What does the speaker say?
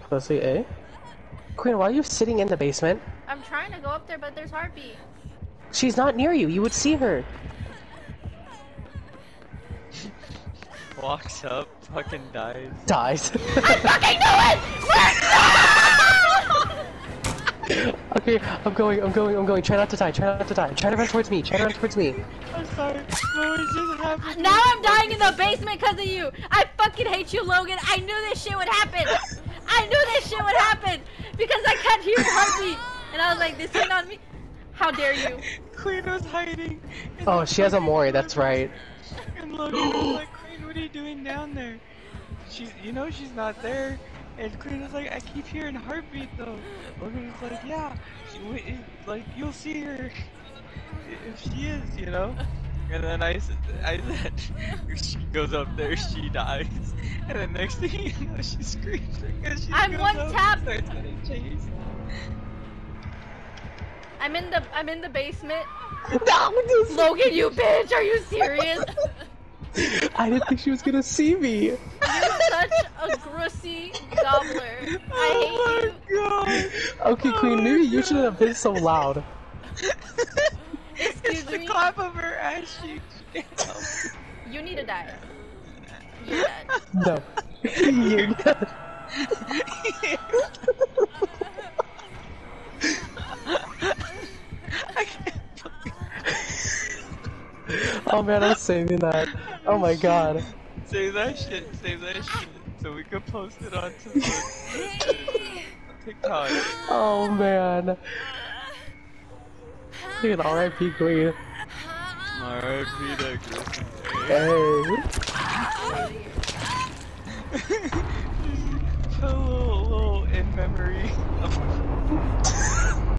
pussy, A? Queen, why are you sitting in the basement? I'm trying to go up there, but there's heartbeat. She's not near you. You would see her. Walks up, fucking dies. Dies. I fucking knew it! Okay, I'm going, I'm going, I'm going. Try not to die, try not to die. Try to run towards me, try to run towards me. I'm sorry. No, it just happened. now I'm dying in the basement because of you. I fucking hate you, Logan. I knew this shit would happen. I knew this shit would happen because I can't hear your heartbeat, and I was like, this ain't on me. How dare you? Queen was hiding. Oh, she has a fucking Mori, that's right. And Logan was like, Queen, what are you doing down there? She, you know she's not there. And Queen was like, I keep hearing heartbeat though. Logan was like, yeah, she, like you'll see her if she is, you know. And then I, s- I said, she goes up there, she dies. And then next thing you know, she screams because she I'm goes one up and tap. starts getting chased. I'm in the I'm in the basement. No, Logan, you bitch, are you serious? I didn't think she was gonna see me. You're such a grussy gobbler. I oh hate you. God. Okay, oh, Queen, maybe you shouldn't have been so loud. It's Excuse the me. clap of her ass cheeks. she can't help it. You need to die. You're dead. No. You're dead. Can't Oh man, I'm saving that. Oh my god. Save that shit, save that shit, so we can post it onto the TikTok. Oh man. Look at RIP Queen. R.I.P. that Hey. Put a little, little in memory of